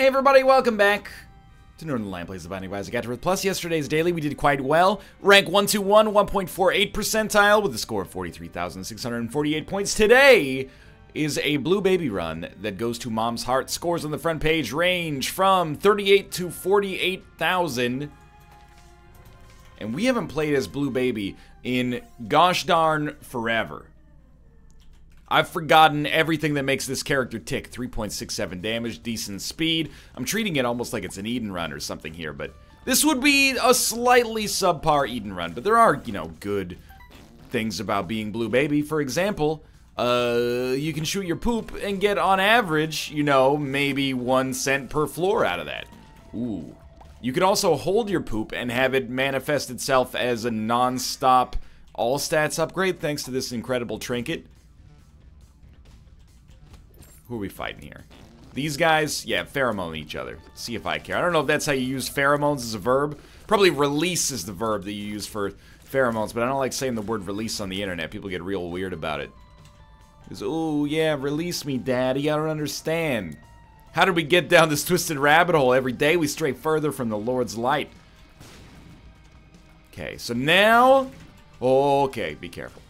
Hey everybody, welcome back to Northernlion Plays the Binding of Isaac Afterbirth Plus. Yesterday's daily, we did quite well. Rank 121, 1.48 percentile with a score of 43,648 points. Today is a Blue Baby run that goes to Mom's Heart. Scores on the front page range from 38 to 48,000. And we haven't played as Blue Baby in gosh darn forever. I've forgotten everything that makes this character tick. 3.67 damage, decent speed. I'm treating it almost like it's an Eden run or something here, but this would be a slightly subpar Eden run. But there are, you know, good things about being Blue Baby. For example, uh, you can shoot your poop and get, on average, you know, maybe one cent per floor out of that. Ooh. You could also hold your poop and have it manifest itself as a non-stop all stats upgrade thanks to this incredible trinket. Who are we fighting here? These guys, yeah, pheromone each other. See if I care. I don't know if that's how you use pheromones as a verb. Probably release is the verb that you use for pheromones, but I don't like saying the word release on the internet. People get real weird about it. Oh, yeah, release me, daddy. I don't understand. How did we get down this twisted rabbit hole? Every day we stray further from the Lord's light. Okay, so now... Okay, be careful.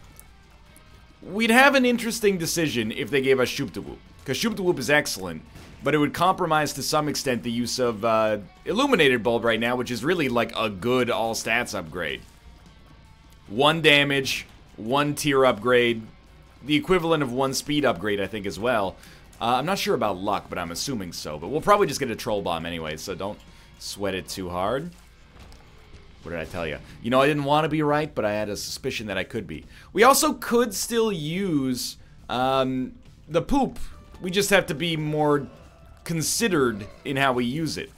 We'd have an interesting decision if they gave us Shoop Whoop. Because Shoop Whoop is excellent, but it would compromise to some extent the use of uh, Illuminated Bulb right now, which is really like a good all stats upgrade. One damage, one tier upgrade, the equivalent of one speed upgrade, I think, as well. Uh, I'm not sure about luck, but I'm assuming so. But we'll probably just get a Troll Bomb anyway, so don't sweat it too hard. What did I tell you? You know, I didn't want to be right, but I had a suspicion that I could be. We also could still use um, the poop we just have to be more considered in how we use it.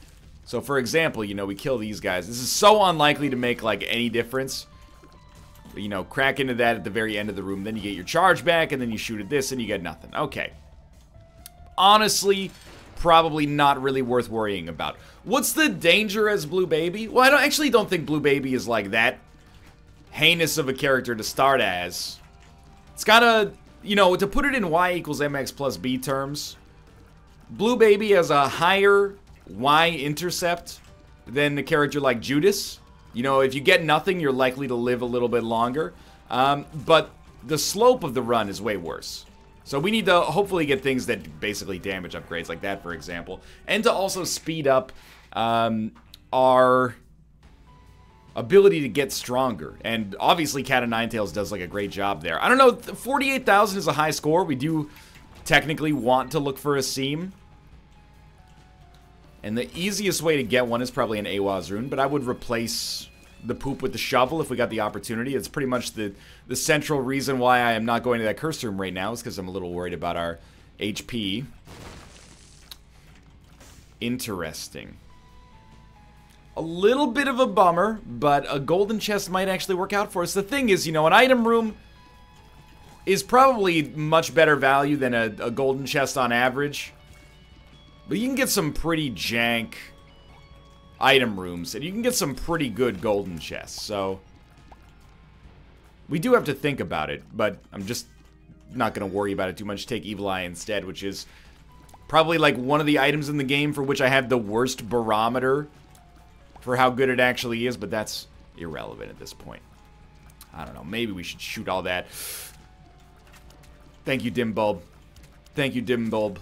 So for example, you know, we kill these guys. This is so unlikely to make like any difference. You know, crack into that at the very end of the room, then you get your charge back, and then you shoot at this, and you get nothing. Okay. Honestly, probably not really worth worrying about. What's the danger as Blue Baby? Well, I don't, actually don't think Blue Baby is like that heinous of a character to start as. It's got a you know, to put it in y equals mx plus b terms, Blue Baby has a higher y-intercept than a character like Judas. You know, if you get nothing, you're likely to live a little bit longer. Um, but the slope of the run is way worse. So we need to hopefully get things that basically damage upgrades, like that, for example. And to also speed up um, our ability to get stronger. And obviously Cat of Nine Tails does like a great job there. I don't know, 48,000 is a high score. We do technically want to look for a seam. And the easiest way to get one is probably an Ehwaz rune, but I would replace the poop with the shovel if we got the opportunity. It's pretty much the, the central reason why I am not going to that curse room right now is because I'm a little worried about our HP. Interesting. A little bit of a bummer, but a golden chest might actually work out for us. The thing is, you know, an item room is probably much better value than a, a golden chest on average. But you can get some pretty jank item rooms, and you can get some pretty good golden chests, so... We do have to think about it, but I'm just not going to worry about it too much. Take Evil Eye instead, which is probably like one of the items in the game for which I have the worst barometer for how good it actually is, but that's irrelevant at this point. I don't know. Maybe we should shoot all that. Thank you, Dim Bulb. Thank you, Dim Bulb.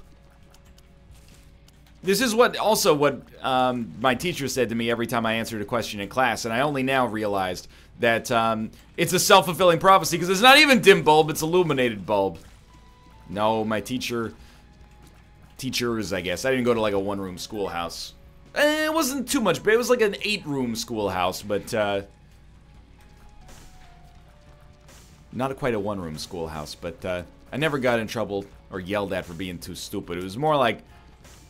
This is what also what um, my teacher said to me every time I answered a question in class, and I only now realized that um, it's a self-fulfilling prophecy because it's not even dim bulb; it's illuminated bulb. No, my teacher, teachers, I guess. I didn't go to like a one-room schoolhouse. Eh, it wasn't too much, but it was like an eight-room schoolhouse, but, uh... Not quite a one-room schoolhouse, but, uh, I never got in trouble or yelled at for being too stupid. It was more like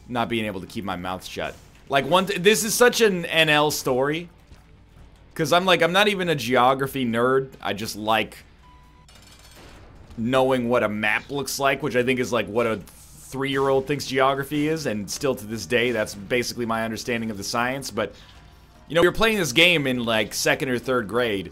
not being able to keep my mouth shut. Like, one... This is such an NL story. Because I'm like, I'm not even a geography nerd. I just like knowing what a map looks like, which I think is like what a three-year-old thinks geography is, and still to this day, that's basically my understanding of the science, but, you know, you're playing this game in, like, second or third grade,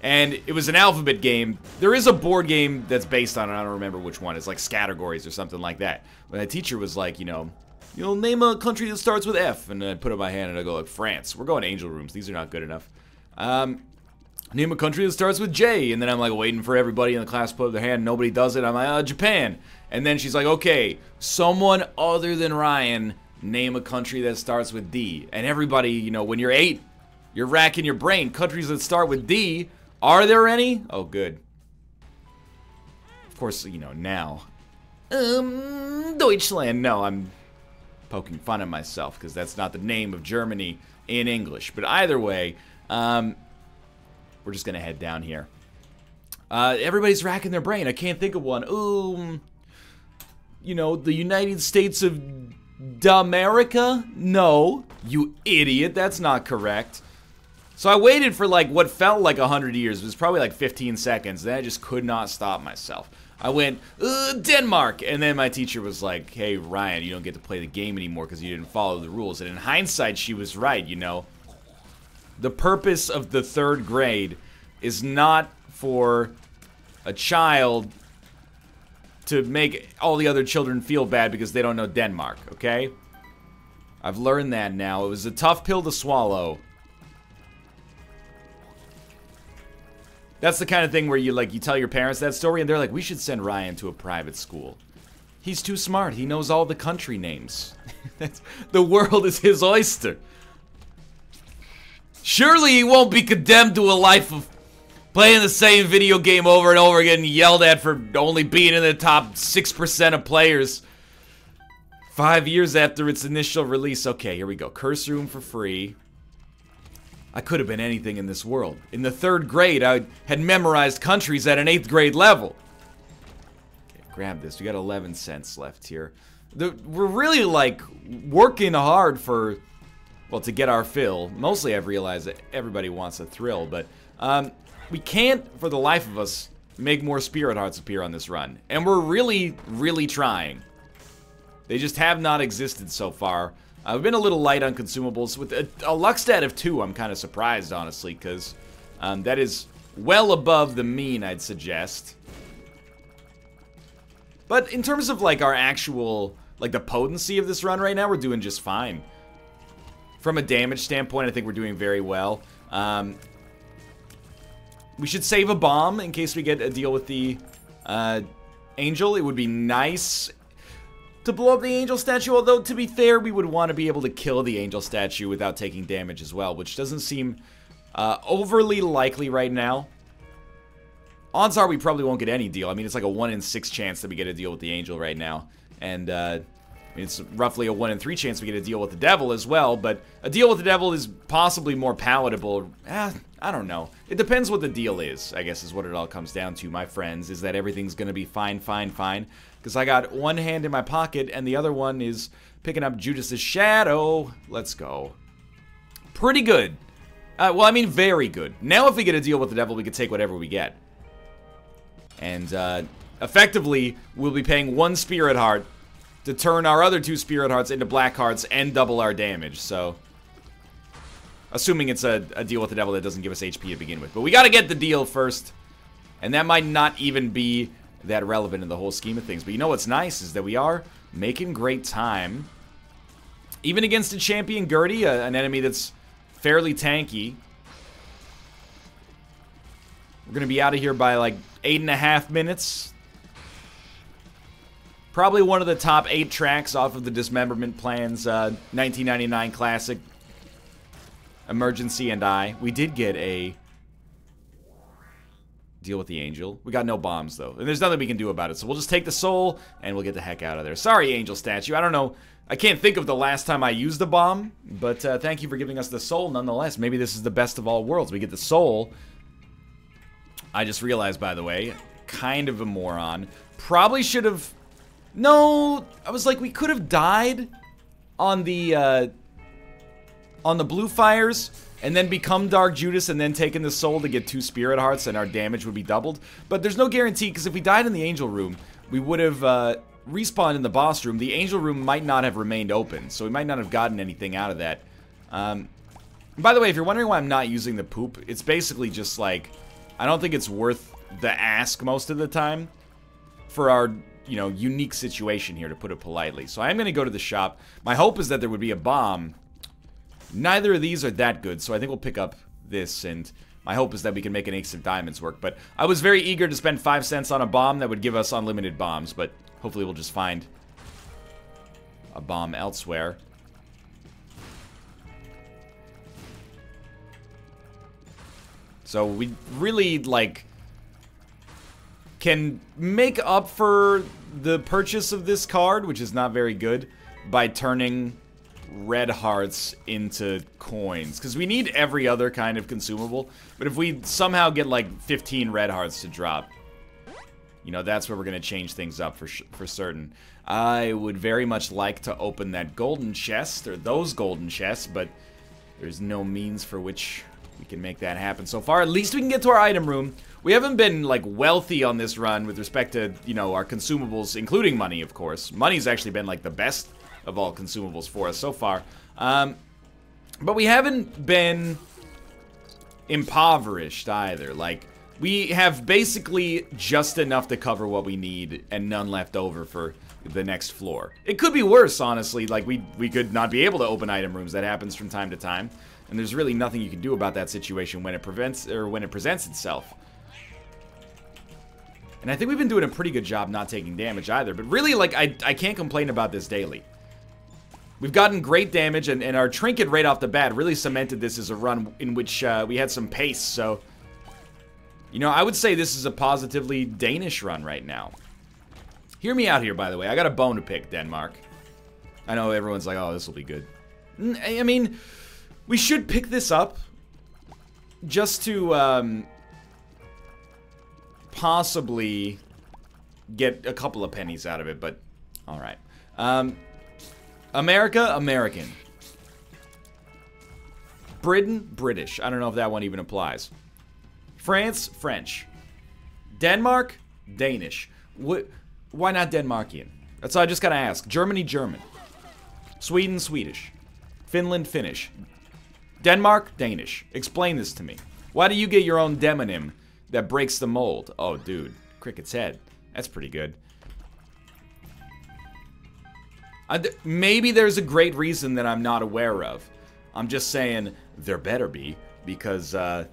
and it was an alphabet game. There is a board game that's based on it, I don't remember which one, it's like Scattergories or something like that. But the teacher was like, you know, you know, name a country that starts with F. And I put up my hand and I go, like, France. We're going angel rooms. These are not good enough. Um, name a country that starts with J. And then I'm like waiting for everybody in the class to put up their hand. Nobody does it. I'm like, uh, Japan. And then she's like, okay, someone other than Ryan, name a country that starts with D. And everybody, you know, when you're eight, you're racking your brain. Countries that start with D. Are there any? Oh, good. Of course, you know, now. Um, Deutschland. No, I'm poking fun at myself because that's not the name of Germany in English. But either way, um, we're just going to head down here. Uh, everybody's racking their brain. I can't think of one. Um, you know, the United States of America? No, you idiot. That's not correct. So I waited for like what felt like 100 years. It was probably like 15 seconds. Then I just could not stop myself. I went, Denmark! And then my teacher was like, hey, Ryan, you don't get to play the game anymore because you didn't follow the rules. And in hindsight, she was right, you know. The purpose of the third grade is not for a child to make all the other children feel bad because they don't know Denmark, okay? I've learned that now. It was a tough pill to swallow. That's the kind of thing where you like you tell your parents that story and they're like, "We should send Ryan to a private school." He's too smart. He knows all the country names. the world is his oyster. Surely he won't be condemned to a life of playing the same video game over and over again, yelled at for only being in the top 6% of players. Five years after its initial release. Okay, here we go. Curse Room for free. I could have been anything in this world. In the third grade, I had memorized countries at an eighth grade level. Okay, grab this. We got 11 cents left here. The, we're really, like, working hard for, well, to get our fill. Mostly I've realized that everybody wants a thrill, but um, we can't, for the life of us, make more Spirit Hearts appear on this run. And we're really, really trying. They just have not existed so far. I've been a little light on consumables. With a, a luck stat of 2, I'm kind of surprised, honestly, because um, that is well above the mean, I'd suggest. But in terms of, like, our actual, like, the potency of this run right now, we're doing just fine. From a damage standpoint, I think we're doing very well. Um, we should save a bomb in case we get a deal with the uh, angel. It would be nice to blow up the angel statue, although to be fair, we would want to be able to kill the angel statue without taking damage as well, which doesn't seem uh, overly likely right now. Odds are we probably won't get any deal. I mean, it's like a 1 in 6 chance that we get a deal with the angel right now. And, uh, it's roughly a 1 in 3 chance we get a deal with the devil as well, but a deal with the devil is possibly more palatable. Eh, I don't know. It depends what the deal is, I guess is what it all comes down to, my friends, is that everything's gonna be fine, fine, fine. Because I got one hand in my pocket and the other one is picking up Judas's shadow. Let's go. Pretty good. Uh, well, I mean, very good. Now if we get a deal with the devil, we can take whatever we get. And, uh, effectively, we'll be paying one Spirit Heart to turn our other two Spirit Hearts into Black Hearts and double our damage, so... Assuming it's a, a deal with the devil that doesn't give us HP to begin with. But we gotta get the deal first. And that might not even be that relevant in the whole scheme of things. But you know what's nice is that we are making great time. Even against a champion Gurdy, a, an enemy that's fairly tanky. We're going to be out of here by like eight and a half minutes. Probably one of the top eight tracks off of the Dismemberment Plan's uh, 1999 classic, Emergency and I. We did get a deal with the angel. We got no bombs, though. And there's nothing we can do about it. So we'll just take the soul, and we'll get the heck out of there. Sorry, angel statue. I don't know. I can't think of the last time I used a bomb, but uh, thank you for giving us the soul nonetheless. Maybe this is the best of all worlds. We get the soul. I just realized, by the way, kind of a moron. Probably should have... No, I was like, we could have died on the, uh, on the blue fires and then become Dark Judas and then taken the soul to get two Spirit Hearts and our damage would be doubled. But there's no guarantee because if we died in the Angel Room, we would have uh, respawned in the boss room. The Angel Room might not have remained open, so we might not have gotten anything out of that. Um, by the way, if you're wondering why I'm not using the poop, it's basically just like, I don't think it's worth the ask most of the time for our you know, unique situation here, to put it politely. So I am going to go to the shop. My hope is that there would be a bomb. Neither of these are that good, so I think we'll pick up this, and my hope is that we can make an Ace of Diamonds work. But I was very eager to spend 5 cents on a bomb that would give us unlimited bombs, but hopefully we'll just find a bomb elsewhere. So we really, like, can make up for the purchase of this card, which is not very good, by turning red hearts into coins. Because we need every other kind of consumable. But if we somehow get, like, 15 red hearts to drop, you know, that's where we're going to change things up for, for certain. I would very much like to open that golden chest, or those golden chests, but there's no means for which we can make that happen so far. At least we can get to our item room. We haven't been, like, wealthy on this run with respect to, you know, our consumables, including money, of course. Money's actually been, like, the best of all consumables for us so far. Um, but we haven't been impoverished either. Like, we have basically just enough to cover what we need and none left over for the next floor. It could be worse, honestly. Like, we, we could not be able to open item rooms. That happens from time to time. And there's really nothing you can do about that situation when it prevents or when it presents itself. And I think we've been doing a pretty good job not taking damage either. But really, like, I, I can't complain about this daily. We've gotten great damage, and, and our trinket right off the bat really cemented this as a run in which uh, we had some pace, so... You know, I would say this is a positively Danish run right now. Hear me out here, by the way. I got a bone to pick, Denmark. I know everyone's like, oh, this will be good. I mean, we should pick this up just to um, possibly get a couple of pennies out of it, but all right. Um, America, American. Britain, British. I don't know if that one even applies. France, French. Denmark, Danish. Why not Denmarkian? That's all I just gotta ask. Germany, German. Sweden, Swedish. Finland, Finnish. Denmark, Danish. Explain this to me. Why do you get your own demonym that breaks the mold? Oh, dude. Cricket's head. That's pretty good. Th maybe there's a great reason that I'm not aware of. I'm just saying there better be because, uh,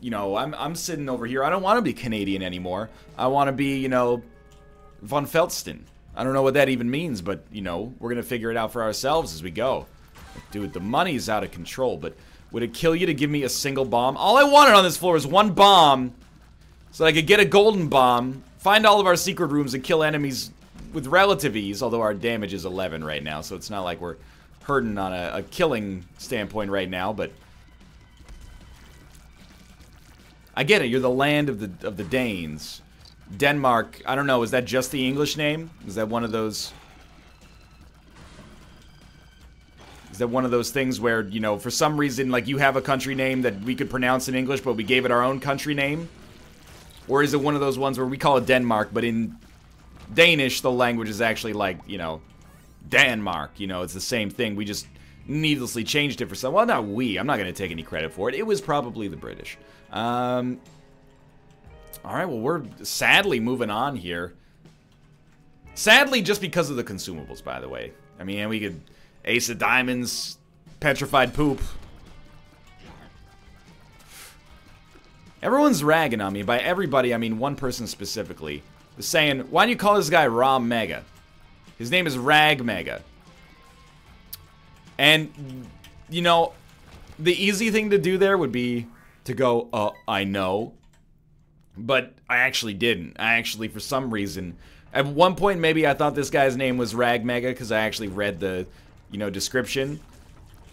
you know, I'm, I'm sitting over here. I don't want to be Canadian anymore. I want to be, you know, von Feldston. I don't know what that even means, but, you know, we're going to figure it out for ourselves as we go. Dude, the money's out of control, but would it kill you to give me a single bomb? All I wanted on this floor was one bomb so I could get a golden bomb, find all of our secret rooms, and kill enemies with relative ease, although our damage is 11 right now, so it's not like we're hurting on a, a killing standpoint right now, but... I get it, you're the land of the of the Danes. Denmark, I don't know, is that just the English name? Is that one of those... Is that one of those things where, you know, for some reason, like, you have a country name that we could pronounce in English, but we gave it our own country name? Or is it one of those ones where we call it Denmark, but in Danish, the language is actually like, you know, Denmark. You know, it's the same thing. We just needlessly changed it for some. Well, not we. I'm not going to take any credit for it. It was probably the British. Um, all right, well, we're sadly moving on here. Sadly, just because of the consumables, by the way. I mean, we could Ace of Diamonds, Petrified Poop. Everyone's ragging on me. By everybody, I mean one person specifically. Saying, why do you call this guy Rom Mega? His name is Rag Mega. And, you know, the easy thing to do there would be to go, uh, I know. But I actually didn't. I actually, for some reason, at one point maybe I thought this guy's name was Rag Mega because I actually read the you know, description.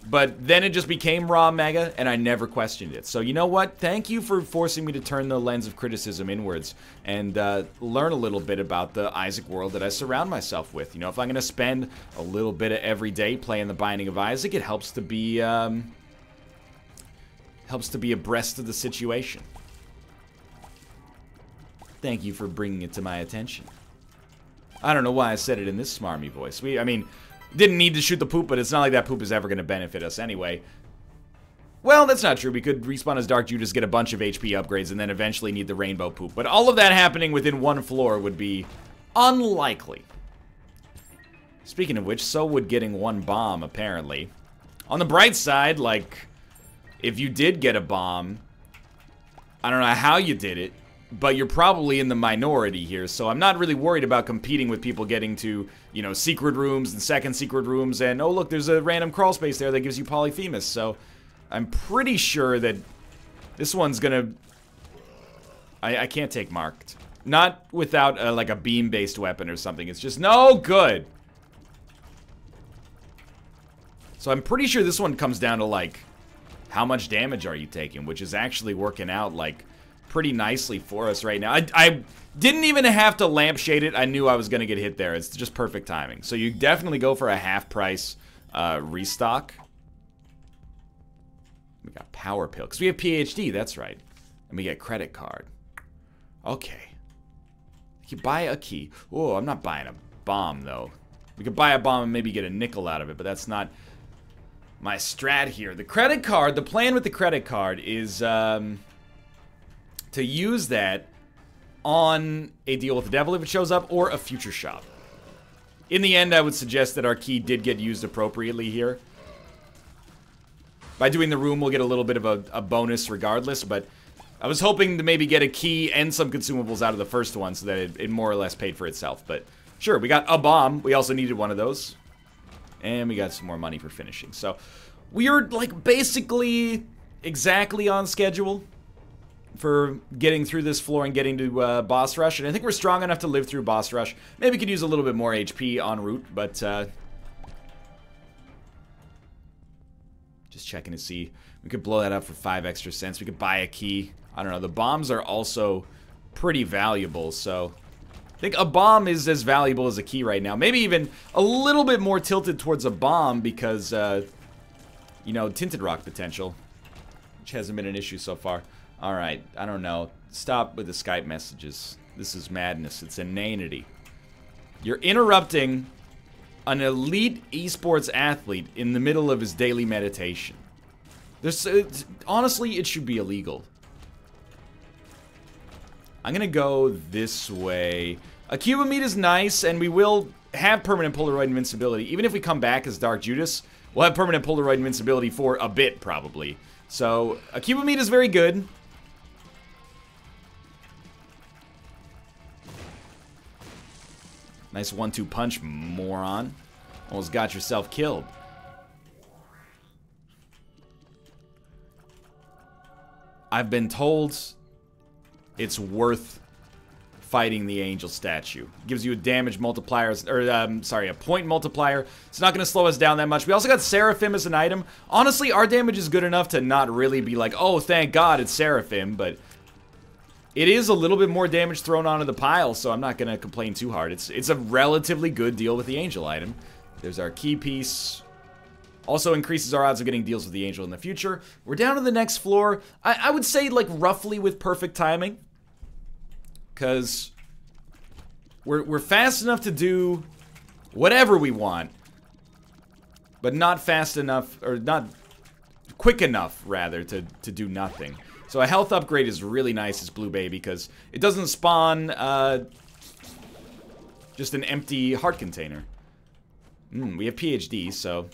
But then it just became Raw Mega, and I never questioned it. So you know what? Thank you for forcing me to turn the lens of criticism inwards and uh, learn a little bit about the Isaac world that I surround myself with. You know, if I'm going to spend a little bit of every day playing the Binding of Isaac, it helps to be um, helps to be abreast of the situation. Thank you for bringing it to my attention. I don't know why I said it in this smarmy voice. We, I mean, didn't need to shoot the poop, but it's not like that poop is ever going to benefit us anyway. Well, that's not true. We could respawn as Dark Judas, get a bunch of HP upgrades, and then eventually need the rainbow poop. But all of that happening within one floor would be Unlikely. Speaking of which, so would getting one bomb, apparently. On the bright side, like, if you did get a bomb, I don't know how you did it, but you're probably in the minority here, so I'm not really worried about competing with people getting to, you know, secret rooms and second secret rooms, and oh look, there's a random crawl space there that gives you Polyphemus, so I'm pretty sure that this one's gonna... I, I can't take marked. Not without, a, like, a beam-based weapon or something. It's just no good. So I'm pretty sure this one comes down to, like, how much damage are you taking, which is actually working out, like, pretty nicely for us right now. I, I didn't even have to lampshade it. I knew I was going to get hit there. It's just perfect timing. So you definitely go for a half-price uh, restock. We got power pill. Because we have PhD, that's right. And we get credit card. Okay. You buy a key. Oh, I'm not buying a bomb, though. We could buy a bomb and maybe get a nickel out of it, but that's not my strat here. The credit card, the plan with the credit card is um, to use that on a deal with the devil if it shows up, or a future shop. In the end, I would suggest that our key did get used appropriately here. By doing the room, we'll get a little bit of a, a, bonus regardless, but I was hoping to maybe get a key and some consumables out of the first one so that it, it more or less paid for itself. But sure, we got a bomb. We also needed one of those. And we got some more money for finishing. So we are, like, basically exactly on schedule for getting through this floor and getting to uh, boss rush. And I think we're strong enough to live through boss rush. Maybe we could use a little bit more HP en route, but uh, Just checking to see. We could blow that up for five extra cents. We could buy a key. I don't know. The bombs are also pretty valuable, so... I think a bomb is as valuable as a key right now. Maybe even a little bit more tilted towards a bomb because, uh, you know, tinted rock potential. Which hasn't been an issue so far. Alright, I don't know. Stop with the Skype messages. This is madness. It's inanity. You're interrupting an elite esports athlete in the middle of his daily meditation. There's, uh, honestly, it should be illegal. I'm gonna go this way. A cube of meat is nice, and we will have permanent Polaroid invincibility. Even if we come back as Dark Judas, we'll have permanent Polaroid invincibility for a bit, probably. So, a cube of meat is very good. Nice one-two punch, moron. Almost got yourself killed. I've been told it's worth fighting the angel statue. Gives you a damage multiplier, or um, sorry, a point multiplier. It's not going to slow us down that much. We also got Seraphim as an item. Honestly, our damage is good enough to not really be like, oh, thank God it's Seraphim, but it is a little bit more damage thrown onto the pile, so I'm not going to complain too hard. It's, it's a relatively good deal with the Angel item. There's our key piece. Also increases our odds of getting deals with the Angel in the future. We're down to the next floor. I, I would say, like, roughly with perfect timing. Because we're, we're fast enough to do whatever we want. But not fast enough, or not quick enough, rather, to, to do nothing. So a health upgrade is really nice as Blue Bay because it doesn't spawn uh, just an empty heart container. Mm, we have PhD, so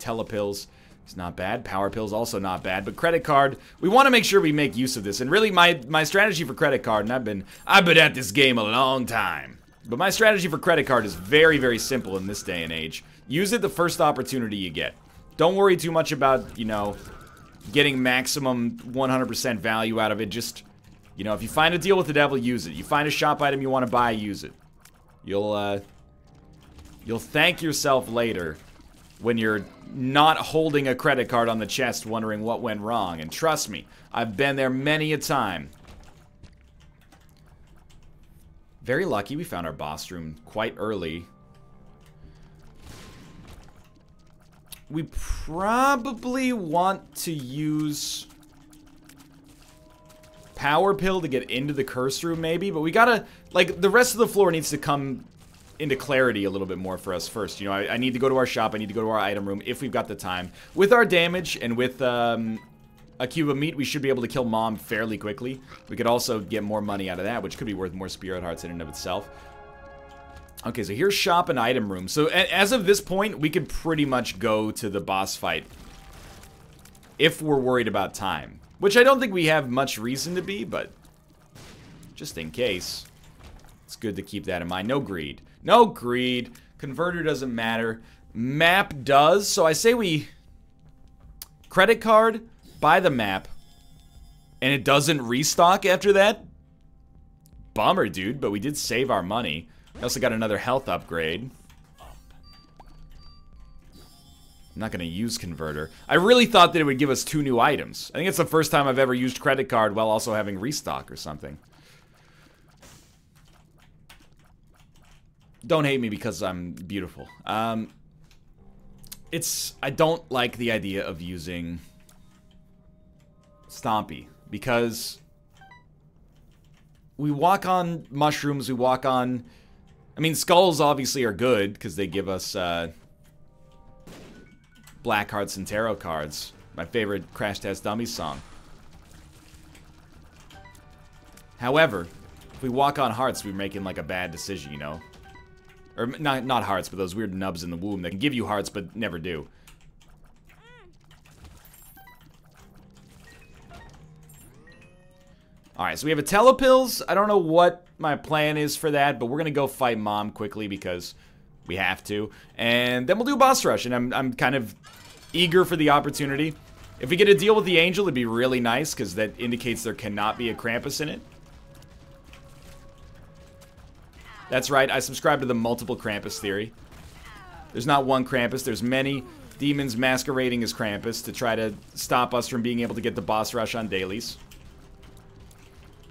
Telepills is not bad. Power Pills also not bad. But credit card, we want to make sure we make use of this. And really, my my strategy for credit card, and I've been I've been at this game a long time. But my strategy for credit card is very, very simple in this day and age. Use it the first opportunity you get. Don't worry too much about, you know, getting maximum 100% value out of it. Just, you know, if you find a deal with the devil, use it. You find a shop item you want to buy, use it. You'll, uh, you'll thank yourself later when you're not holding a credit card on the chest wondering what went wrong. And trust me, I've been there many a time. Very lucky we found our boss room quite early. We probably want to use power pill to get into the curse room maybe, but we gotta, like, the rest of the floor needs to come into clarity a little bit more for us first. You know, I, I, need to go to our shop, I need to go to our item room if we've got the time. With our damage and with um, a cube of meat, we should be able to kill Mom fairly quickly. We could also get more money out of that, which could be worth more spirit hearts in and of itself. Okay, so here's shop and item room. So as of this point, we could pretty much go to the boss fight if we're worried about time. Which I don't think we have much reason to be, but just in case. It's good to keep that in mind. No greed. No greed. Converter doesn't matter. Map does. So I say we credit card, buy the map, and it doesn't restock after that? Bummer, dude, but we did save our money. We also got another health upgrade. I'm not going to use converter. I really thought that it would give us two new items. I think it's the first time I've ever used credit card while also having restock or something. Don't hate me because I'm beautiful. Um, it's... I don't like the idea of using Stompy because we walk on mushrooms, we walk on... I mean, skulls obviously are good because they give us uh, black hearts and tarot cards. My favorite Crash Test Dummies song. However, if we walk on hearts, we're making like a bad decision, you know? Or not, not hearts, but those weird nubs in the womb that can give you hearts but never do. Alright, so we have a telepills. I don't know what my plan is for that, but we're going to go fight Mom quickly because we have to. And then we'll do boss rush, and I'm, I'm kind of eager for the opportunity. If we get a deal with the Angel, it'd be really nice because that indicates there cannot be a Krampus in it. That's right, I subscribe to the multiple Krampus theory. There's not one Krampus, there's many demons masquerading as Krampus to try to stop us from being able to get the boss rush on dailies.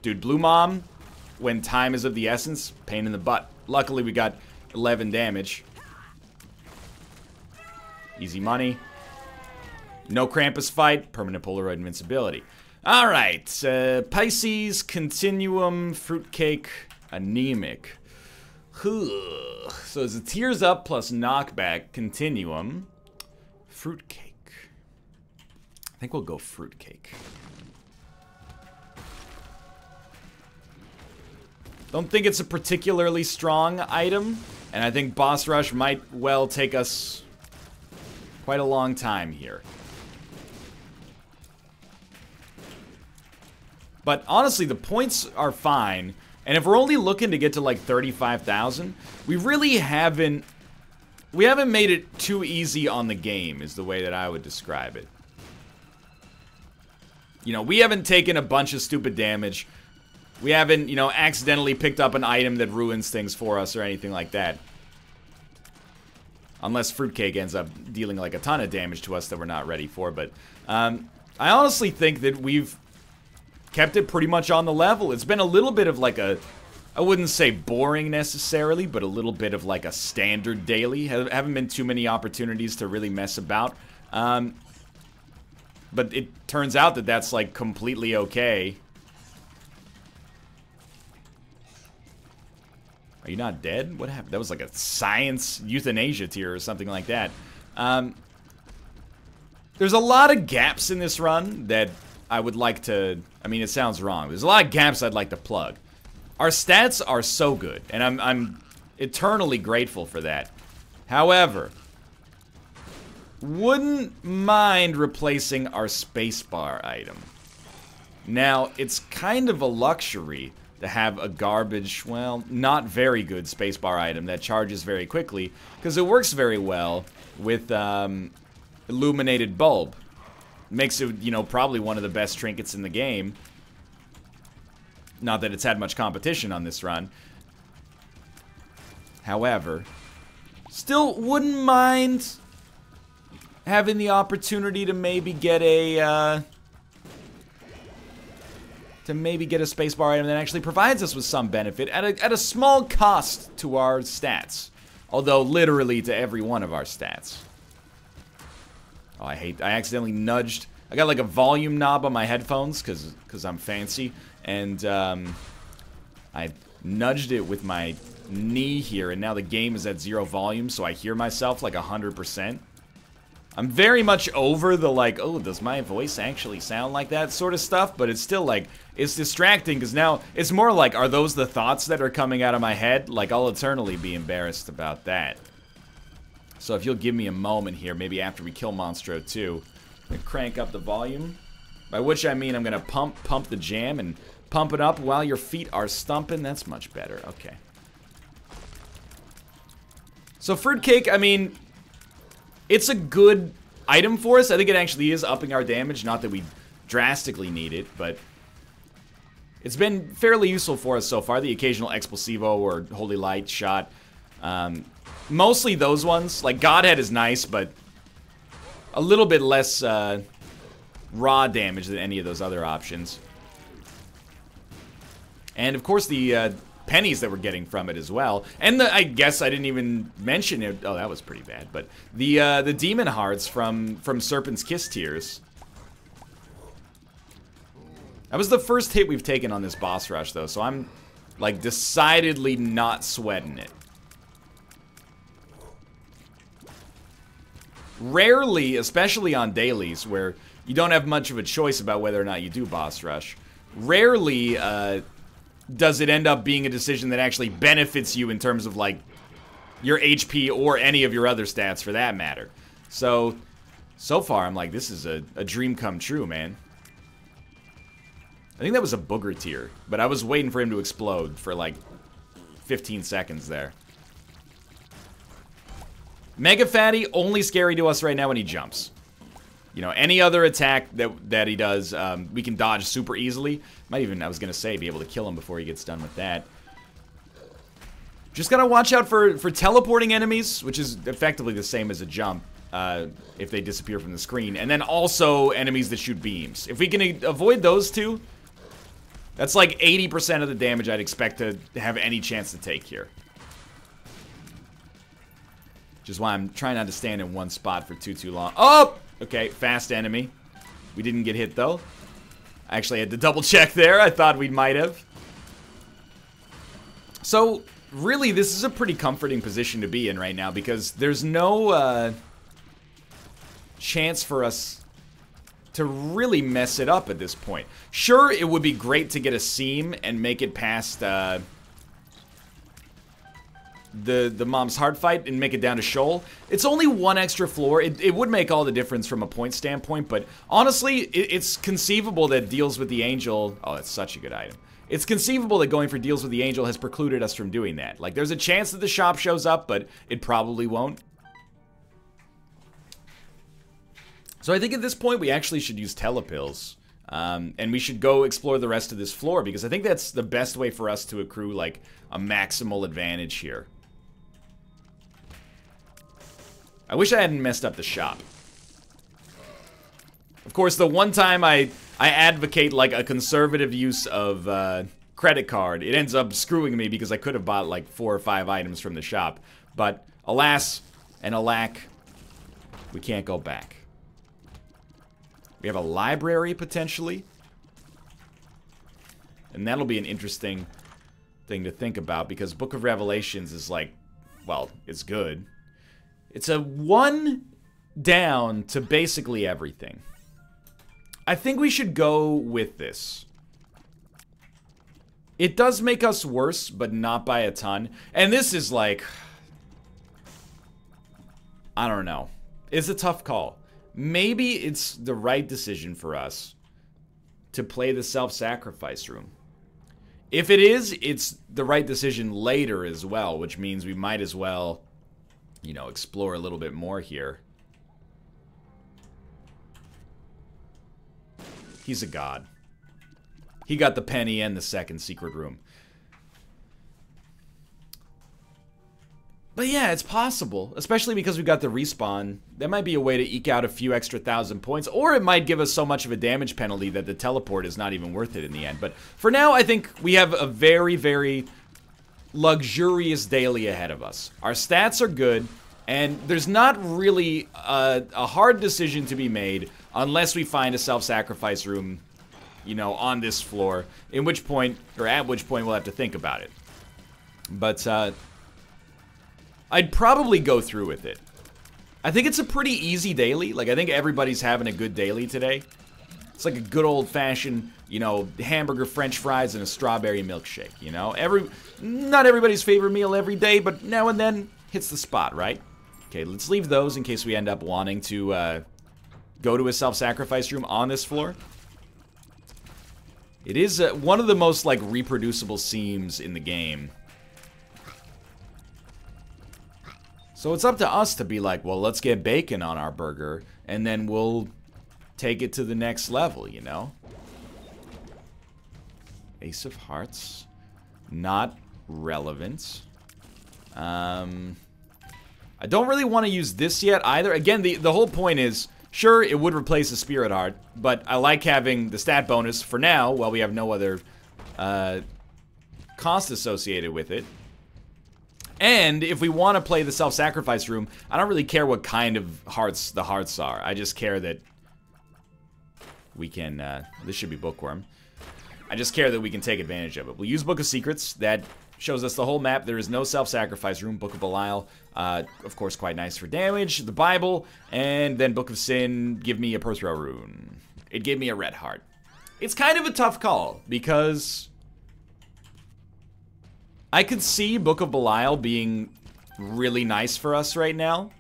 Dude, Blue Mom, when time is of the essence, pain in the butt. Luckily, we got 11 damage. Easy money. No Krampus fight, permanent Polaroid invincibility. Alright, uh, Pisces, Continuum, Fruitcake, Anemic. So it's a Tears Up plus Knockback, Continuum, Fruitcake. I think we'll go Fruitcake. Don't think it's a particularly strong item, and I think Boss Rush might well take us quite a long time here. But honestly, the points are fine, and if we're only looking to get to like 35,000, we really haven't... We haven't made it too easy on the game, is the way that I would describe it. You know, we haven't taken a bunch of stupid damage. We haven't, you know, accidentally picked up an item that ruins things for us or anything like that. Unless Fruitcake ends up dealing like a ton of damage to us that we're not ready for. But um, I honestly think that we've kept it pretty much on the level. It's been a little bit of like a, I wouldn't say boring necessarily, but a little bit of like a standard daily. Haven't been too many opportunities to really mess about. Um, but it turns out that that's like completely okay. Are you not dead? What happened? That was like a science euthanasia tear or something like that. Um, there's a lot of gaps in this run that I would like to... I mean, it sounds wrong. There's a lot of gaps I'd like to plug. Our stats are so good, and I'm, I'm eternally grateful for that. However, wouldn't mind replacing our spacebar item. Now, it's kind of a luxury to have a garbage, well, not very good spacebar item that charges very quickly, because it works very well with um, illuminated bulb. Makes it, you know, probably one of the best trinkets in the game. Not that it's had much competition on this run. However, still wouldn't mind having the opportunity to maybe get a, uh, to maybe get a spacebar item that actually provides us with some benefit at a, at a small cost to our stats. Although literally to every one of our stats. Oh, I hate, I accidentally nudged, I got like a volume knob on my headphones because I'm fancy. And um, I nudged it with my knee here and now the game is at zero volume so I hear myself like 100%. I'm very much over the like, oh, does my voice actually sound like that sort of stuff? But it's still like, it's distracting because now it's more like, are those the thoughts that are coming out of my head? Like, I'll eternally be embarrassed about that. So if you'll give me a moment here, maybe after we kill Monstro 2, I'm gonna crank up the volume. By which I mean I'm gonna pump pump the jam and pump it up while your feet are stumping. That's much better. Okay. So fruitcake, I mean, it's a good item for us. I think it actually is upping our damage. Not that we drastically need it, but it's been fairly useful for us so far. The occasional Explosivo or Holy Light shot. Um, mostly those ones. Like, Godhead is nice, but a little bit less uh, raw damage than any of those other options. And, of course, the uh, pennies that we're getting from it as well. And the, I guess I didn't even mention it. Oh, that was pretty bad. But the uh, the demon hearts from from Serpent's Kiss Tears. That was the first hit we've taken on this boss rush, though, so I'm, like, decidedly not sweating it. Rarely, especially on dailies, where you don't have much of a choice about whether or not you do boss rush, rarely uh, does it end up being a decision that actually benefits you in terms of like your HP or any of your other stats for that matter. So, so far I'm like, this is a, a dream come true, man. I think that was a booger tear, but I was waiting for him to explode for like 15 seconds there. Mega Fatty, only scary to us right now when he jumps. You know, any other attack that that he does, um, we can dodge super easily. Might even, I was going to say, be able to kill him before he gets done with that. Just gotta watch out for, for teleporting enemies, which is effectively the same as a jump, uh, if they disappear from the screen. And then also enemies that shoot beams. If we can avoid those two, that's like 80% of the damage I'd expect to have any chance to take here. Which is why I'm trying not to stand in one spot for too, too long. Oh! Okay, fast enemy. We didn't get hit, though. I actually had to double check there. I thought we might have. So, really, this is a pretty comforting position to be in right now because there's no uh, chance for us to really mess it up at this point. Sure, it would be great to get a seam and make it past uh, the the mom's heart fight and make it down to Sheol. It's only one extra floor. It, it would make all the difference from a point standpoint, but honestly, it, it's conceivable that deals with the angel. Oh, that's such a good item. It's conceivable that going for deals with the angel has precluded us from doing that. Like, there's a chance that the shop shows up, but it probably won't. So I think at this point we actually should use telepills. Um, and we should go explore the rest of this floor because I think that's the best way for us to accrue like a maximal advantage here. I wish I hadn't messed up the shop. Of course, the one time I, I advocate like a conservative use of uh, credit card, it ends up screwing me because I could have bought like four or five items from the shop. But alas and alack, we can't go back. We have a library potentially. And that'll be an interesting thing to think about because Book of Revelations is like, well, it's good. It's a one down to basically everything. I think we should go with this. It does make us worse, but not by a ton. And this is like... I don't know. It's a tough call. Maybe it's the right decision for us to play the self-sacrifice room. If it is, it's the right decision later as well, which means we might as well you know, explore a little bit more here. He's a god. He got the penny and the second secret room. But yeah, it's possible, especially because we got the respawn. That might be a way to eke out a few extra thousand points, or it might give us so much of a damage penalty that the teleport is not even worth it in the end. But for now, I think we have a very, very luxurious daily ahead of us. Our stats are good, and there's not really a, a hard decision to be made unless we find a self-sacrifice room, you know, on this floor, in which point, or at which point we'll have to think about it. But, uh, I'd probably go through with it. I think it's a pretty easy daily. Like, I think everybody's having a good daily today. It's like a good old-fashioned, you know, hamburger, french fries, and a strawberry milkshake, you know? Every, Not everybody's favorite meal every day, but now and then hits the spot, right? Okay, let's leave those in case we end up wanting to uh, go to a self-sacrifice room on this floor. It is uh, one of the most, like, reproducible seams in the game. So it's up to us to be like, well, let's get bacon on our burger, and then we'll take it to the next level, you know? Ace of Hearts. Not relevant. Um, I don't really want to use this yet either. Again, the, the whole point is, sure, it would replace a Spirit Heart, but I like having the stat bonus for now, while we have no other uh, cost associated with it. And if we want to play the self-sacrifice room, I don't really care what kind of hearts the hearts are. I just care that we can, uh, this should be Bookworm. I just care that we can take advantage of it. We'll use Book of Secrets. That shows us the whole map. There is no self-sacrifice room. Book of Belial, uh, of course, quite nice for damage. The Bible, and then Book of Sin, give me a Perthro rune. It gave me a red heart. It's kind of a tough call, because I could see Book of Belial being really nice for us right now.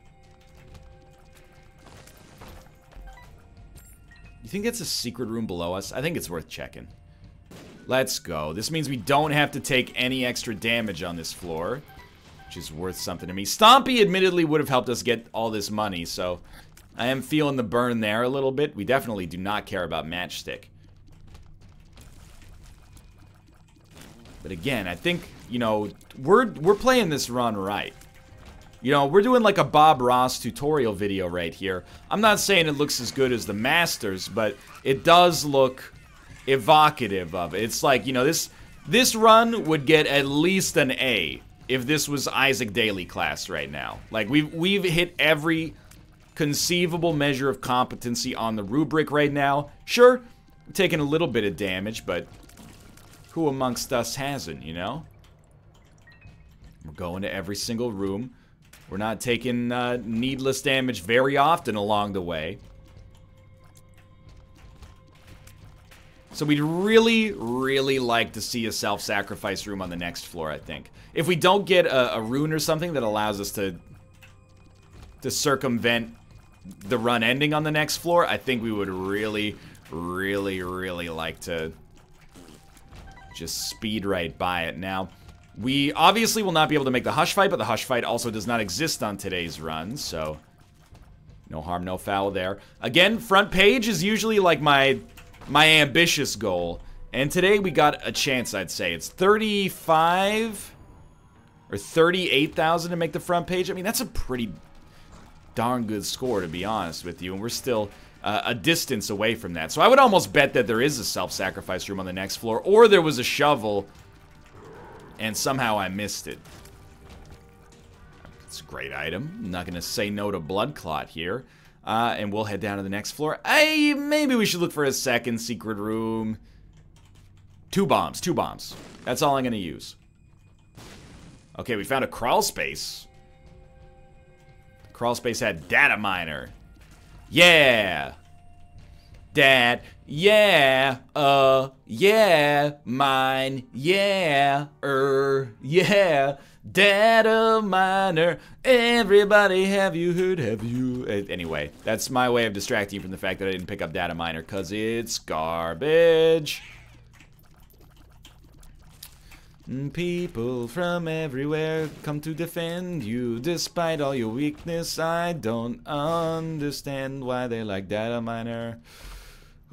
You think that's a secret room below us? I think it's worth checking. Let's go. This means we don't have to take any extra damage on this floor, which is worth something to me. Stompy admittedly would have helped us get all this money, so I am feeling the burn there a little bit. We definitely do not care about Matchstick. But again, I think you know, we're we're playing this run right. You know, we're doing like a Bob Ross tutorial video right here. I'm not saying it looks as good as the Masters, but it does look evocative of it. It's like, you know, this this run would get at least an A if this was Isaac Daily class right now. Like we've we've hit every conceivable measure of competency on the rubric right now. Sure, taking a little bit of damage, but who amongst us hasn't, you know? We're going to every single room. We're not taking uh, needless damage very often along the way. So we'd really, really like to see a self-sacrifice room on the next floor, I think. If we don't get a, a rune or something that allows us to to circumvent the run ending on the next floor, I think we would really, really, really like to just speed right by it. Now, we obviously will not be able to make the Hush Fight, but the Hush Fight also does not exist on today's run, so... No harm, no foul there. Again, front page is usually like my my ambitious goal. And today we got a chance, I'd say. It's 35 or 38,000 to make the front page. I mean, that's a pretty darn good score, to be honest with you. And we're still uh, a distance away from that. So I would almost bet that there is a self-sacrifice room on the next floor. Or there was a shovel and somehow I missed it. It's a great item. I'm not going to say no to Blood Clot here. Uh, and we'll head down to the next floor. I Maybe we should look for a second secret room. Two bombs, two bombs. That's all I'm going to use. Okay, we found a crawl space. Crawl space had data miner. Yeah! Dad, yeah, uh, yeah, mine, yeah, er, yeah, data miner, everybody have you heard, have you? Eh, anyway, that's my way of distracting you from the fact that I didn't pick up data miner, because it's garbage. Mm, people from everywhere come to defend you despite all your weakness. I don't understand why they like data miner.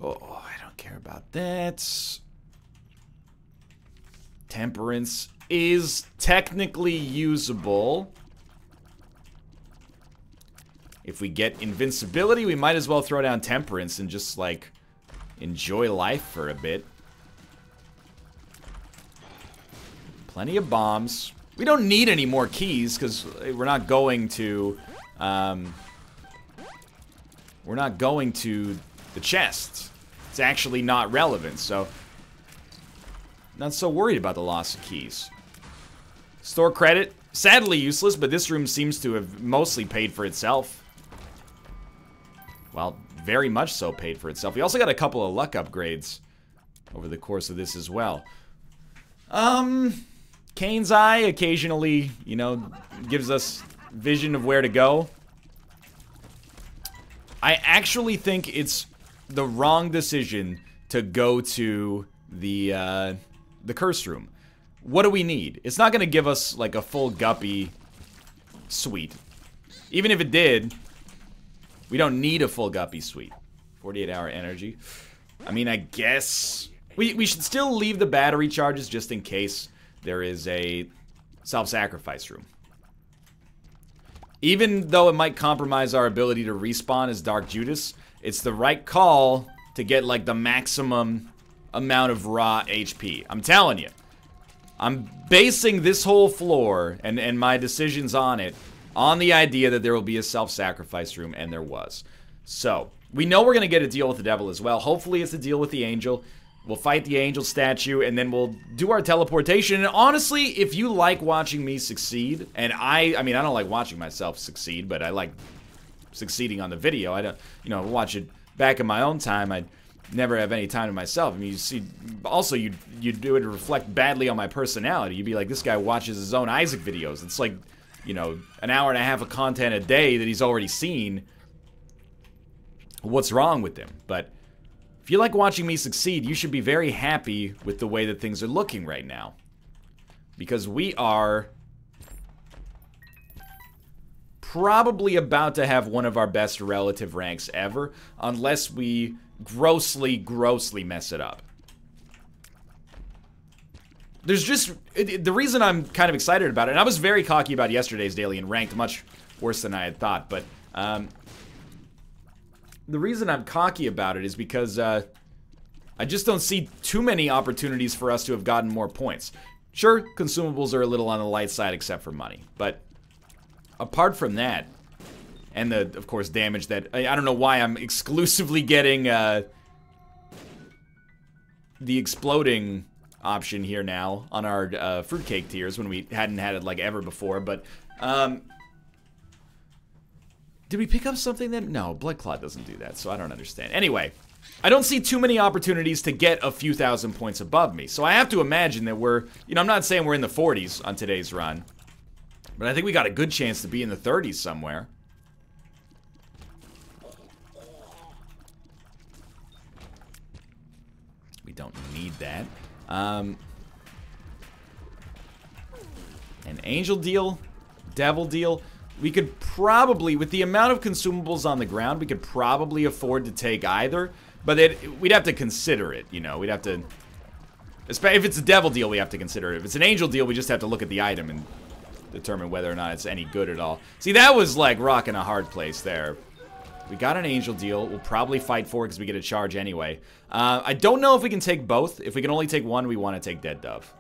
Oh, I don't care about that. Temperance is technically usable. If we get invincibility, we might as well throw down Temperance and just, like, enjoy life for a bit. Plenty of bombs. We don't need any more keys, because we're not going to, um, We're not going to the chests it's actually not relevant, so... Not so worried about the loss of keys. Store credit, sadly useless, but this room seems to have mostly paid for itself. well, very much so paid for itself. We also got a couple of luck upgrades over the course of this as well. Um, Cain's Eye occasionally, you know, gives us vision of where to go. I actually think it's the wrong decision to go to the uh, the curse room. What do we need? It's not going to give us like a full guppy suite. Even if it did, we don't need a full guppy suite. 48 hour energy. I mean, I guess we, we should still leave the battery charges just in case there is a self-sacrifice room. Even though it might compromise our ability to respawn as Dark Judas, it's the right call to get like the maximum amount of raw HP. I'm telling you. I'm basing this whole floor and, and my decisions on it on the idea that there will be a self-sacrifice room, and there was. So, we know we're going to get a deal with the devil as well. Hopefully it's a deal with the angel. We'll fight the angel statue, and then we'll do our teleportation. And honestly, if you like watching me succeed, and I, I mean, I don't like watching myself succeed, but I like succeeding on the video. I don't, you know, watch it back in my own time. I'd never have any time to myself. I mean, you see, also, you you do it reflect badly on my personality. You'd be like, this guy watches his own Isaac videos. It's like you know, an hour and a half of content a day that he's already seen, what's wrong with him? But if you like watching me succeed, you should be very happy with the way that things are looking right now. Because we are probably about to have one of our best relative ranks ever, unless we grossly, grossly mess it up there's just it, the reason I'm kind of excited about it. And I was very cocky about yesterday's daily and ranked much worse than I had thought. But um, the reason I'm cocky about it is because uh, I just don't see too many opportunities for us to have gotten more points. Sure, consumables are a little on the light side except for money, but apart from that, and the of course damage that I, I don't know why I'm exclusively getting uh, the exploding option here now on our uh, fruitcake tears when we hadn't had it like ever before. But um, did we pick up something that? No, Blood Clot doesn't do that, so I don't understand. Anyway, I don't see too many opportunities to get a few thousand points above me. So I have to imagine that we're, you know, I'm not saying we're in the 40s on today's run, but I think we got a good chance to be in the 30s somewhere. Don't need that. Um, an angel deal, devil deal. We could probably, with the amount of consumables on the ground, we could probably afford to take either. But it, we'd have to consider it, you know. We'd have to... If it's a devil deal, we have to consider it. If it's an angel deal, we just have to look at the item and determine whether or not it's any good at all. See, that was like rocking a hard place there. We got an angel deal. We'll probably fight for it because we get a charge anyway. Uh, I don't know if we can take both. If we can only take one, we want to take Dead Dove.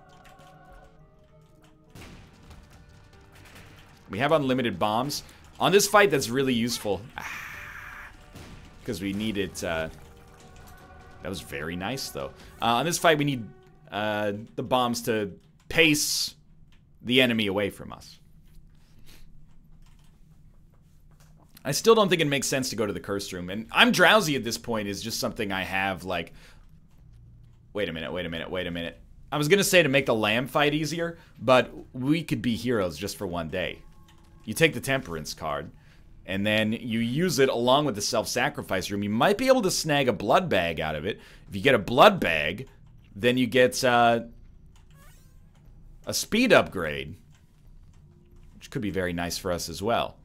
We have unlimited bombs. On this fight, that's really useful. Because we need it... Uh, that was very nice, though. Uh, on this fight, we need uh, the bombs to pace the enemy away from us. I still don't think it makes sense to go to the curse room. And I'm drowsy at this point is just something I have like Wait a minute, wait a minute, wait a minute. I was gonna say to make the lamb fight easier, but we could be heroes just for one day. You take the temperance card, and then you use it along with the self-sacrifice room. You might be able to snag a blood bag out of it. If you get a blood bag, then you get uh, a speed upgrade, which could be very nice for us as well.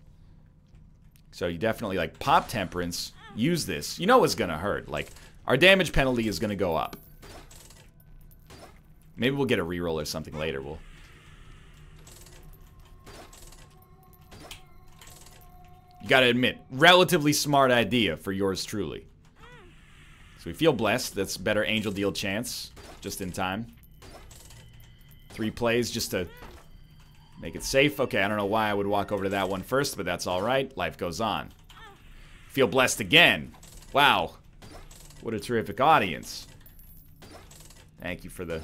So you definitely, like, pop Temperance, use this. You know it's gonna hurt. Like, our damage penalty is gonna go up. Maybe we'll get a reroll or something later. We'll... You gotta admit, relatively smart idea for yours truly. So we feel blessed. That's better angel deal chance. Just in time. Three plays just to Make it safe. Okay, I don't know why I would walk over to that one first, but that's all right. Life goes on. Feel blessed again. Wow. What a terrific audience. Thank you for the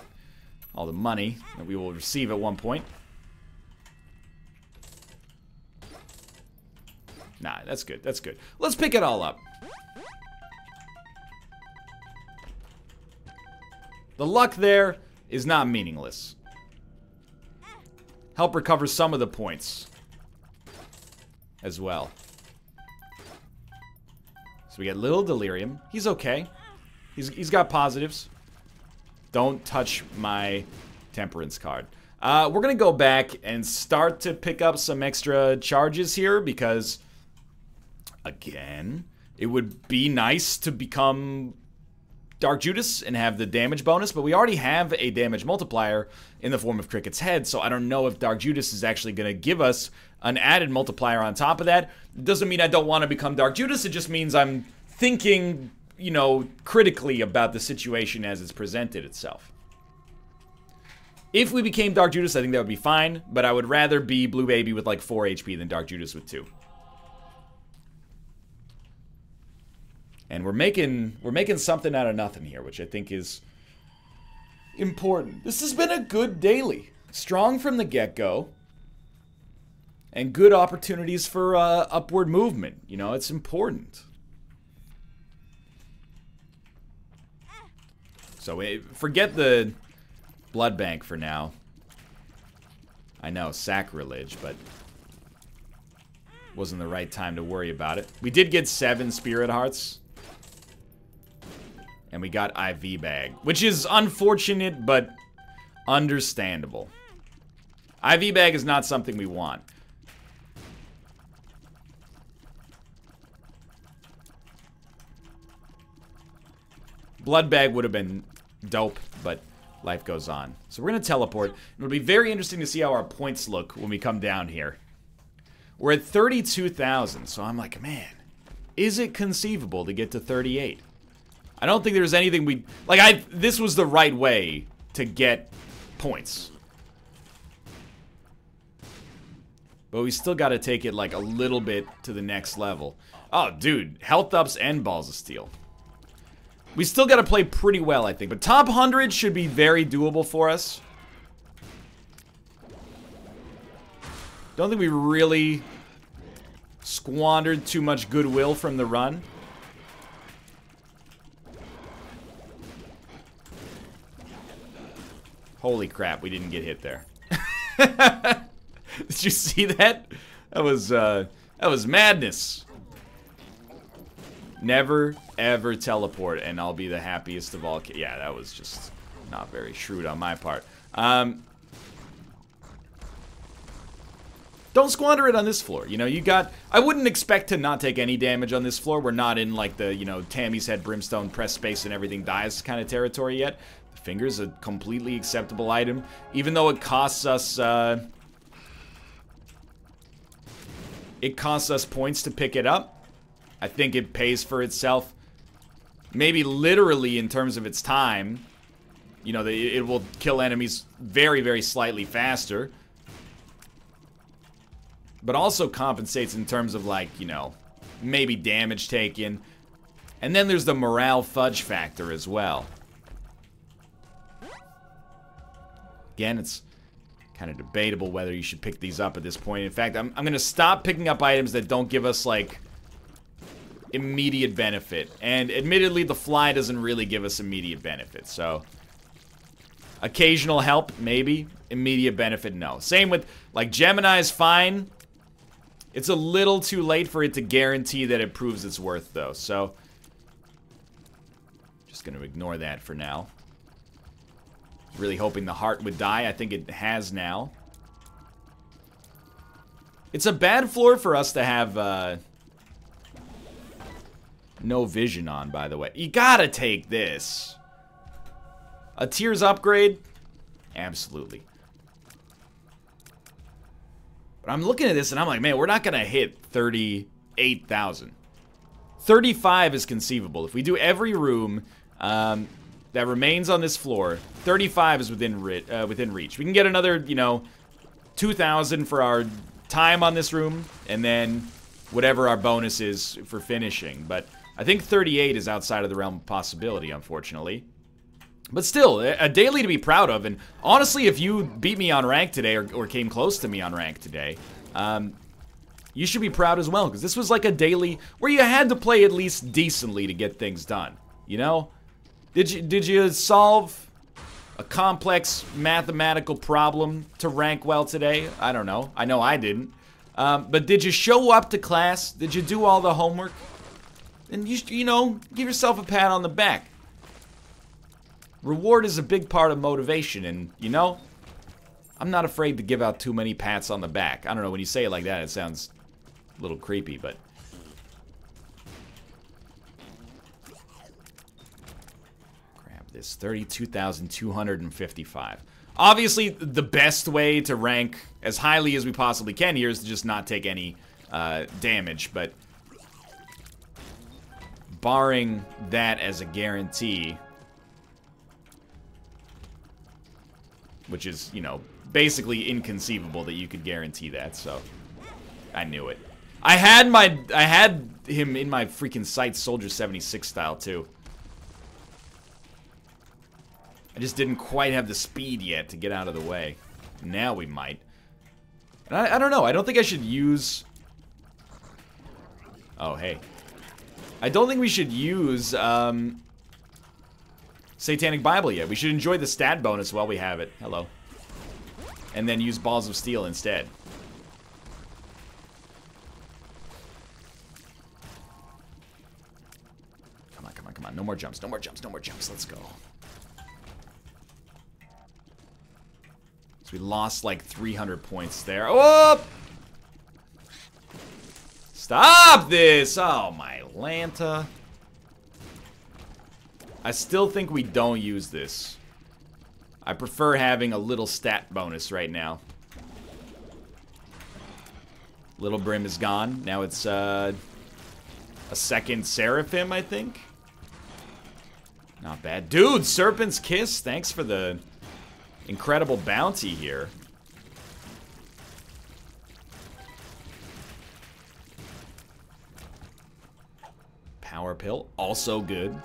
all the money that we will receive at one point. Nah, that's good. That's good. Let's pick it all up. The luck there is not meaningless. Help recover some of the points as well. So we get Little Delirium. He's okay. He's, he's got positives. Don't touch my Temperance card. Uh, we're going to go back and start to pick up some extra charges here because, again, it would be nice to become Dark Judas and have the damage bonus, but we already have a damage multiplier in the form of Cricket's Head, so I don't know if Dark Judas is actually going to give us an added multiplier on top of that. It doesn't mean I don't want to become Dark Judas, it just means I'm thinking, you know, critically about the situation as it's presented itself. If we became Dark Judas, I think that would be fine, but I would rather be Blue Baby with like 4 HP than Dark Judas with 2. And we're making we're making something out of nothing here, which I think is important. This has been a good daily. Strong from the get-go. And good opportunities for uh, upward movement. You know, it's important. So eh, forget the blood bank for now. I know, sacrilege, but wasn't the right time to worry about it. We did get seven spirit hearts. And we got IV bag, which is unfortunate, but understandable. IV bag is not something we want. Blood bag would have been dope, but life goes on. So we're going to teleport. It'll be very interesting to see how our points look when we come down here. We're at 32,000, so I'm like, man, is it conceivable to get to 38? I don't think there's anything we... Like, I... This was the right way to get points. But we still got to take it, like, a little bit to the next level. Oh, dude. Health ups and Balls of Steel. We still got to play pretty well, I think. But top 100 should be very doable for us. Don't think we really squandered too much goodwill from the run. Holy crap, we didn't get hit there. Did you see that? That was, uh, that was madness. Never, ever teleport, and I'll be the happiest of all. Yeah, that was just not very shrewd on my part. Um, don't squander it on this floor. You know, you got... I wouldn't expect to not take any damage on this floor. We're not in, like, the, you know, Tammy's Head, Brimstone, press space, and everything dies kind of territory yet. The finger's a completely acceptable item, even though it costs us, uh... It costs us points to pick it up. I think it pays for itself. Maybe literally in terms of its time. You know, it will kill enemies very, very slightly faster. But also compensates in terms of, like, you know, maybe damage taken. And then there's the morale fudge factor as well. Again, it's kind of debatable whether you should pick these up at this point. In fact, I'm, I'm going to stop picking up items that don't give us, like, immediate benefit. And admittedly, the fly doesn't really give us immediate benefit, so... Occasional help, maybe. Immediate benefit, no. Same with, like, Gemini is fine. It's a little too late for it to guarantee that it proves its worth, though, so... Just gonna ignore that for now. Really hoping the heart would die. I think it has now. It's a bad floor for us to have, uh no vision on, by the way. You gotta take this. A Tears upgrade? Absolutely. But I'm looking at this and I'm like, man, we're not gonna hit 38,000. 35 is conceivable. If we do every room um, that remains on this floor, 35 is within uh, within reach. We can get another, you know, 2,000 for our time on this room, and then whatever our bonus is for finishing. But I think 38 is outside of the realm of possibility, unfortunately. But still, a daily to be proud of, and honestly, if you beat me on rank today, or, or came close to me on rank today, um, you should be proud as well, because this was like a daily where you had to play at least decently to get things done, you know? Did you, did you solve a complex mathematical problem to rank well today. I don't know. I know I didn't. Um, but did you show up to class? Did you do all the homework? And you, you know, give yourself a pat on the back. Reward is a big part of motivation, and you know, I'm not afraid to give out too many pats on the back. I don't know, when you say it like that, it sounds a little creepy, but... This, 32,255. Obviously, the best way to rank as highly as we possibly can here is to just not take any uh, damage, but... Barring that as a guarantee, which is, you know, basically inconceivable that you could guarantee that, so I knew it. I had my I had him in my freaking sight Soldier 76 style too. I just didn't quite have the speed yet to get out of the way. Now we might. And I, I don't know. I don't think I should use... Oh, hey. I don't think we should use um, Satanic Bible yet. We should enjoy the stat bonus while we have it. Hello. And then use Balls of Steel instead. Come on, come on, come on. No more jumps, no more jumps, no more jumps. Let's go. So we lost like 300 points there. Oh! Stop this! Oh, my Lanta. I still think we don't use this. I prefer having a little stat bonus right now. Little Brim is gone. Now it's uh, a second Seraphim, I think. Not bad. Dude, Serpent's Kiss, thanks for the incredible bounty here. Power Pill, also good.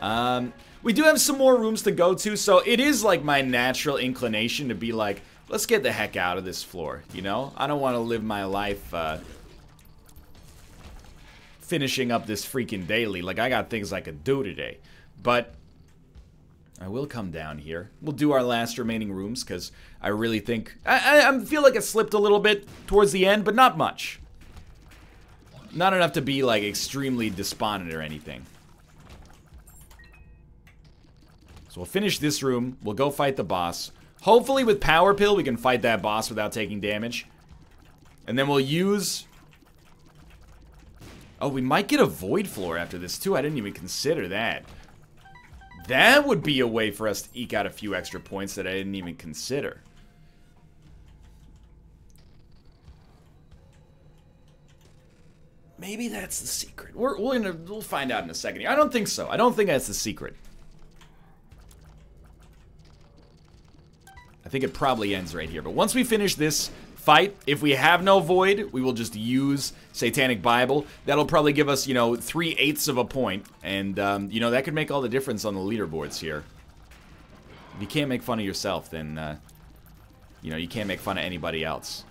Um, we do have some more rooms to go to, so it is like my natural inclination to be like, let's get the heck out of this floor, you know? I don't want to live my life uh, finishing up this freaking daily. Like, I got things I could do today. But I will come down here. We'll do our last remaining rooms, because I really think... I, I, I feel like it slipped a little bit towards the end, but not much. Not enough to be, like, extremely despondent or anything. So we'll finish this room. We'll go fight the boss. Hopefully with Power Pill, we can fight that boss without taking damage. And then we'll use... Oh, we might get a Void Floor after this, too. I didn't even consider that. That would be a way for us to eke out a few extra points that I didn't even consider. Maybe that's the secret. We're, we're gonna, we'll find out in a second. I don't think so. I don't think that's the secret. I think it probably ends right here. But once we finish this fight, if we have no Void, we will just use Satanic Bible. That'll probably give us, you know, three-eighths of a point. And, um, you know, that could make all the difference on the leaderboards here. If you can't make fun of yourself, then, uh, you know, you can't make fun of anybody else.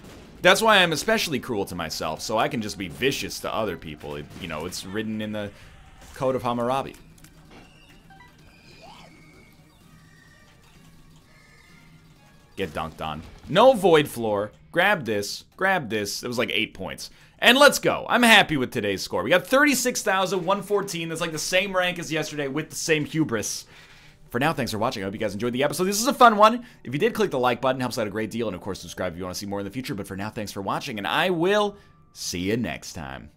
That's why I'm especially cruel to myself, so I can just be vicious to other people. It, you know, it's written in the Code of Hammurabi. get dunked on. No void floor. Grab this. Grab this. It was like eight points. And let's go. I'm happy with today's score. We got 36,114. That's like the same rank as yesterday with the same hubris. For now, thanks for watching. I hope you guys enjoyed the episode. This is a fun one. If you did, click the like button. Helps out a great deal. And of course, subscribe if you want to see more in the future. But for now, thanks for watching. And I will see you next time.